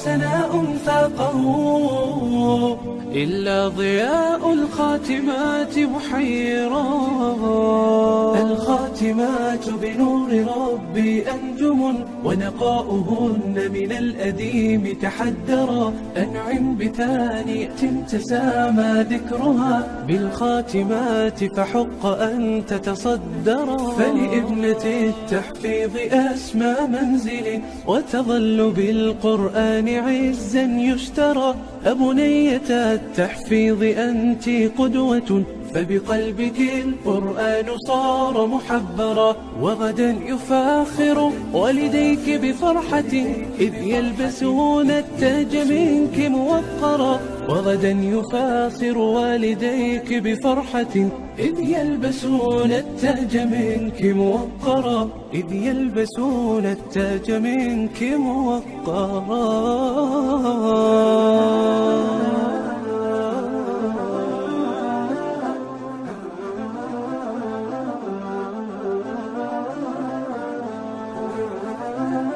وسناء فاقه إلا ضياء الخاتمات محيرا. الخاتمات بنور ربي أنجم ونقاؤهن من الأديم تحدرا. أنعم بثانية تسامى ذكرها بالخاتمات فحق أن تتصدرا. فلابنة التحفيظ أسمى منزل وتظل بالقرآن عزا يشترى. أبنية التحفيظ أنت قدوة فبقلبك القرآن صار محبرا وغدا يفاخر والديك بفرحة إذ يلبسون التاج منك موقرا وغدا يفاخر والديك بفرحة إذ يلبسون التاج منك موقرا إذ يلبسون التاج منك موقرا love.